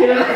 Yeah.